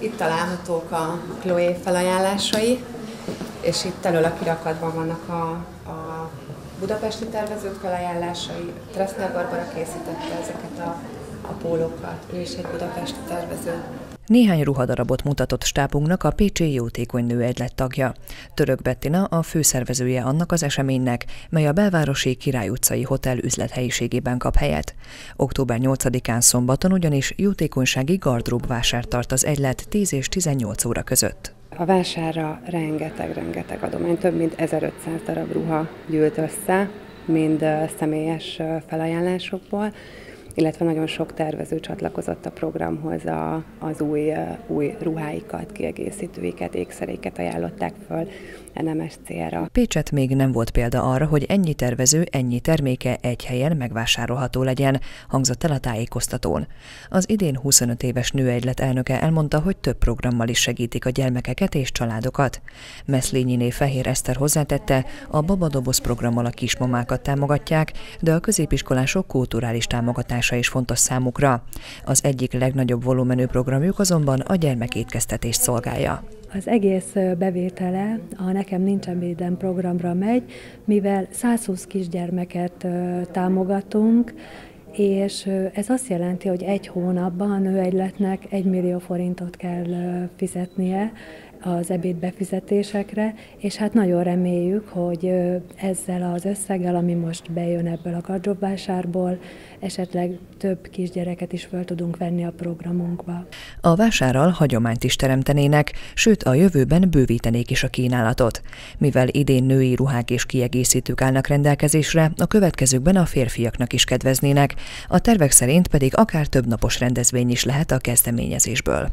Itt találhatók a Chloe felajánlásai, és itt elől a kirakatban vannak a, a budapesti tervezők felajánlásai. Treszner Barbara készítette ezeket a, pólókat, ő is egy budapesti tervező. Néhány ruhadarabot mutatott stábunknak a Pécsi Jótékony Nő Egylet tagja. Török Bettina a főszervezője annak az eseménynek, mely a belvárosi Király utcai hotel üzlethelyiségében kap helyet. Október 8-án szombaton ugyanis jótékonysági gardrób vásár tart az egylet 10 és 18 óra között. A vásárra rengeteg-rengeteg adomány, több mint 1500 darab ruha gyűlt össze, mind személyes felajánlásokból, illetve nagyon sok tervező csatlakozott a programhoz a, az új, új ruháikat, kiegészítőiket, ékszeréket ajánlották föl nemes célra. Pécset még nem volt példa arra, hogy ennyi tervező, ennyi terméke egy helyen megvásárolható legyen, hangzott el a tájékoztatón. Az idén 25 éves nőegylet elnöke elmondta, hogy több programmal is segítik a gyermekeket és családokat. Meszlényiné Fehér Eszter hozzátette, a Babadoboz programmal a kismamákat támogatják, de a középiskolások kulturális támogatása is fontos számukra. Az egyik legnagyobb volumenű programjuk azonban a gyermekétkeztetést szolgálja. Az egész bevétele a Nekem Nincsen Védem programra megy, mivel 120 kisgyermeket támogatunk, és ez azt jelenti, hogy egy hónapban a nőegyletnek egy millió forintot kell fizetnie az ebéd befizetésekre, és hát nagyon reméljük, hogy ezzel az összeggel, ami most bejön ebből a kardobvásárból, esetleg több kisgyereket is fel tudunk venni a programunkba. A vásárral hagyományt is teremtenének, sőt a jövőben bővítenék is a kínálatot. Mivel idén női ruhák és kiegészítők állnak rendelkezésre, a következőkben a férfiaknak is kedveznének, a tervek szerint pedig akár több napos rendezvény is lehet a kezdeményezésből.